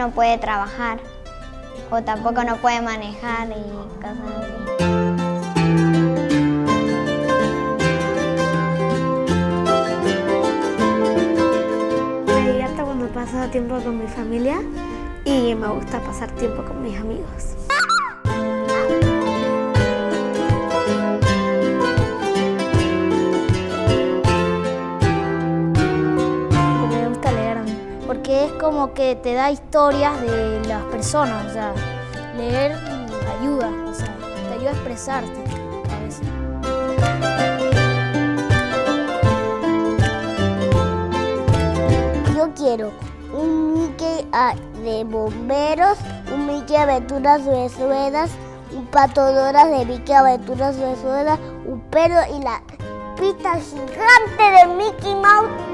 no puede trabajar o tampoco no puede manejar y cosas así. Me divierto cuando paso tiempo con mi familia y me gusta pasar tiempo con mis amigos. Porque es como que te da historias de las personas, o sea, leer ayuda, o sea, te ayuda a expresarte a veces. Yo quiero un Mickey ah, de bomberos, un Mickey aventuras de ruedas, un pato Dora de Mickey aventuras de ruedas, un perro y la pita gigante de Mickey Mouse.